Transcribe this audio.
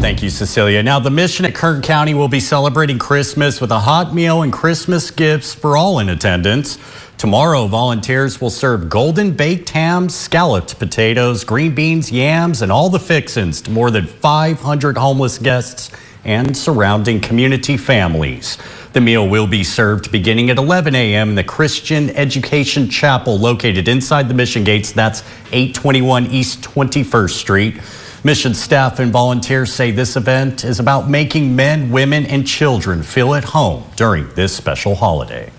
Thank you, Cecilia. Now, the mission at Kern County will be celebrating Christmas with a hot meal and Christmas gifts for all in attendance. Tomorrow, volunteers will serve golden baked ham, scalloped potatoes, green beans, yams, and all the fixins to more than 500 homeless guests and surrounding community families. The meal will be served beginning at 11 a.m. in the Christian Education Chapel located inside the Mission Gates. That's 821 East 21st Street. Mission staff and volunteers say this event is about making men, women, and children feel at home during this special holiday.